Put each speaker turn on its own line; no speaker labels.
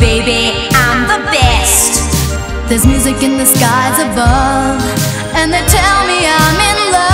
baby, I'm the best.
There's music in the skies above, and they tell me I'm in love.